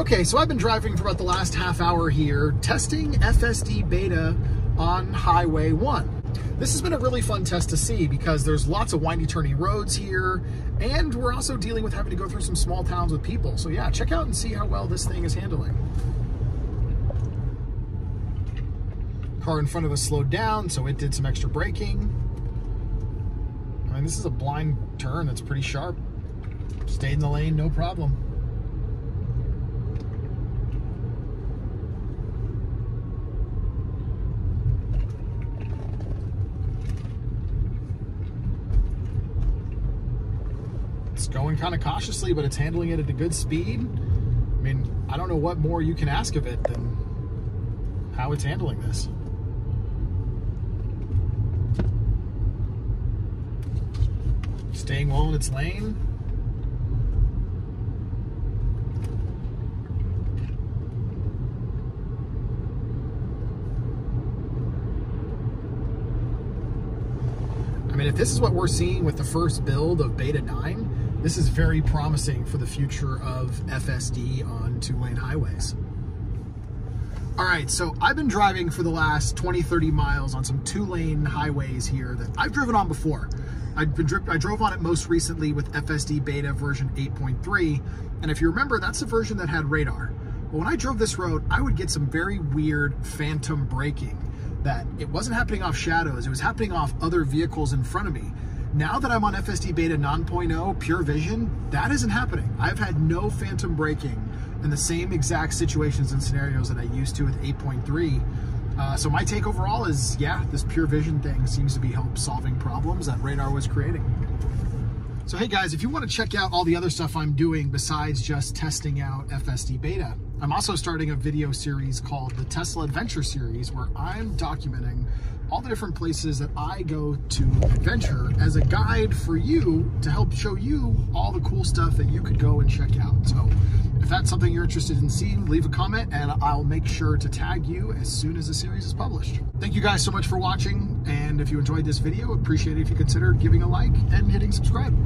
Okay, so I've been driving for about the last half hour here, testing FSD beta on Highway 1. This has been a really fun test to see because there's lots of windy turny roads here, and we're also dealing with having to go through some small towns with people. So yeah, check out and see how well this thing is handling. Car in front of us slowed down, so it did some extra braking. I mean, this is a blind turn that's pretty sharp. Stayed in the lane, no problem. Going kind of cautiously, but it's handling it at a good speed. I mean, I don't know what more you can ask of it than how it's handling this. Staying well in its lane. I mean, if this is what we're seeing with the first build of Beta 9, this is very promising for the future of FSD on two-lane highways. All right, so I've been driving for the last 20, 30 miles on some two-lane highways here that I've driven on before. I've been I drove on it most recently with FSD Beta version 8.3, and if you remember, that's the version that had radar. But when I drove this road, I would get some very weird phantom braking that it wasn't happening off shadows, it was happening off other vehicles in front of me. Now that I'm on FSD Beta 9.0 Pure Vision, that isn't happening. I've had no phantom braking in the same exact situations and scenarios that I used to with 8.3. Uh, so my take overall is, yeah, this Pure Vision thing seems to be help solving problems that Radar was creating. So hey guys, if you want to check out all the other stuff I'm doing besides just testing out FSD Beta, I'm also starting a video series called the Tesla Adventure Series where I'm documenting all the different places that I go to adventure as a guide for you to help show you all the cool stuff that you could go and check out. So if that's something you're interested in seeing, leave a comment and I'll make sure to tag you as soon as the series is published. Thank you guys so much for watching. And if you enjoyed this video, appreciate it if you consider giving a like and hitting subscribe.